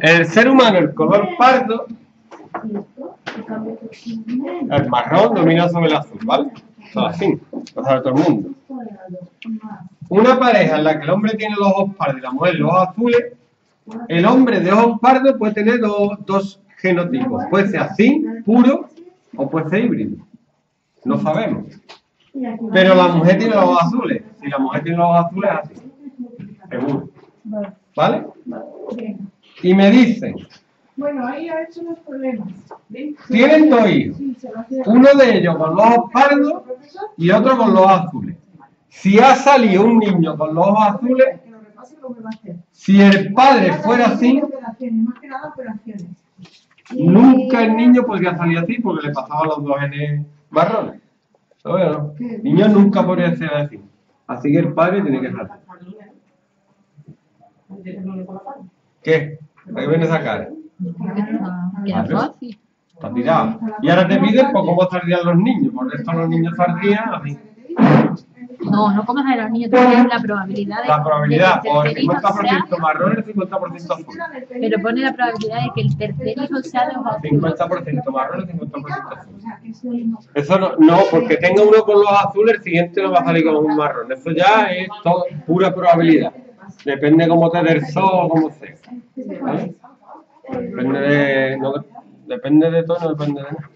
El ser humano, el color pardo, el marrón domina sobre el azul, ¿vale? Son así, lo sabe todo el mundo. Una pareja en la que el hombre tiene los ojos pardos y la mujer los ojos azules, el hombre de ojos pardos puede tener dos, dos genotipos. Puede ser así, puro, o puede ser híbrido. No sabemos. Pero la mujer tiene los ojos azules. Si la mujer tiene los ojos azules, es así. Seguro. ¿Vale? Y me dicen, Bueno, ahí ha hecho unos problemas. ¿Ven? tienen dos hijos. Uno de ellos con los ojos pardos y otro con los ojos azules. Si ha salido un niño con los ojos azules, si el padre fuera así, nunca el niño podría salir así porque le pasaba los dos genes marrones. ¿Sabes o no? El niño nunca podría ser así. Así que el padre tiene que así. ¿Qué? ¿A qué viene esa cara? Queda Claro. fácil. Está tirado. Y ahora te piden por cómo saldrían los niños. Por esto los niños saldrían así. No, no comas a los niños, tienes la probabilidad de, La probabilidad de que por el tercer hijo sea, 50% marrón y 50% azul. pero pone la probabilidad de que el tercer hijo sea de ojos azules. 50% marrón y 50% azul. Eso no, no, porque tenga uno con los azules, el siguiente no va a salir con un marrón. Eso ya es todo, pura probabilidad. Depende cómo te el sol o cómo sea. Depende de, no, depende de todo, no depende de nada.